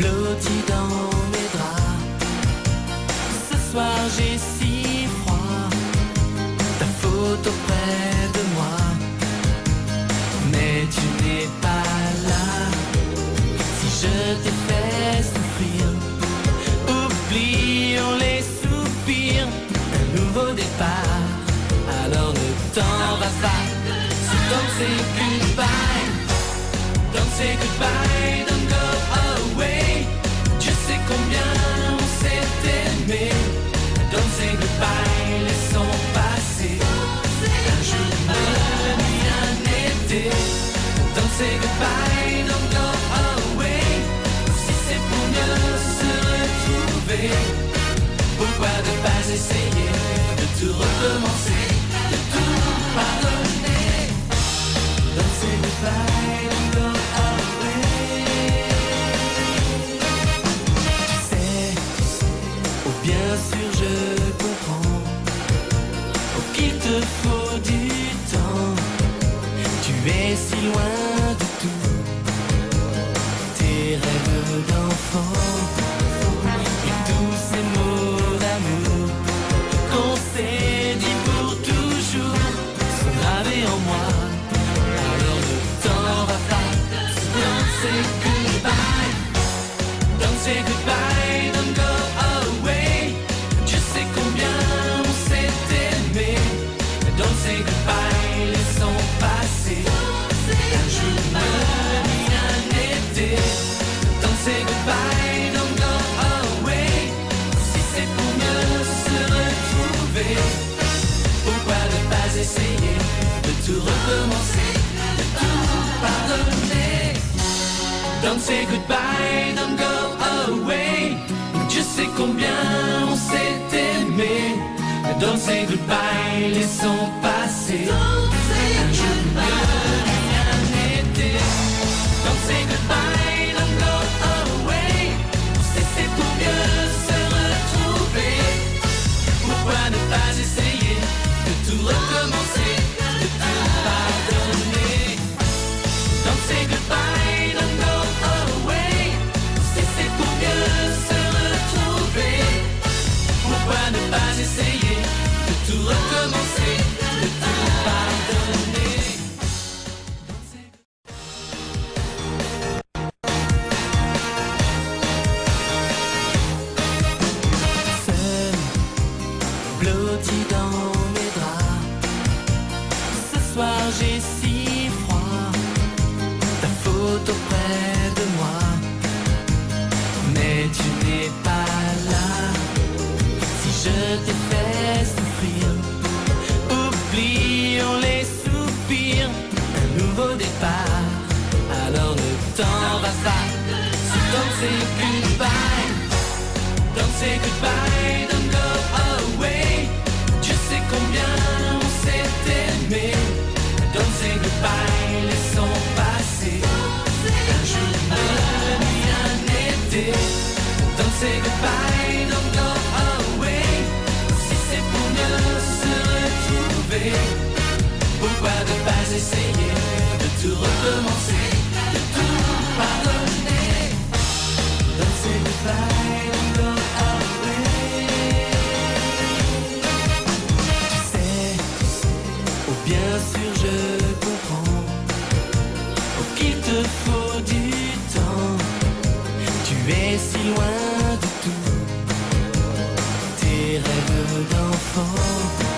blottie dans mes draps. Ce soir j'ai si froid, ta photo près de moi. Mais tu n'es pas là. Si je t'ai fait souffrir, oublions les soupirs, un nouveau départ. Alors ne t'en va pas, so don't say goodbye, don't goodbye, si loin de tout, tes rêves d'enfant. Et tous ces mots d'amour qu'on s'est dit pour toujours sont gravés en moi. Alors ne t'en vas pas, don't say goodbye, don't say goodbye, don't go away. Je sais combien on s'est aimé, don't say goodbye, tout recommencer, pardonner? Don't say goodbye, don't go away. Je sais combien on s'est aimé. Don't say goodbye, laissons passer. Pas essayer de tout recommencer, de tout pardonner? Seul, blotti dans mes draps. Ce soir j'ai si froid. Ta photo Alors ne t'en vas pas. So don't say goodbye. Don't say goodbye, don't go away. Je sais combien on s'est aimé. Don't goodbye, laissons passer. Un jour, une nuit, un été. Don't goodbye, don't go away. Si c'est pour mieux se retrouver, pourquoi ne pas essayer? Loin de tout, tes rêves d'enfant.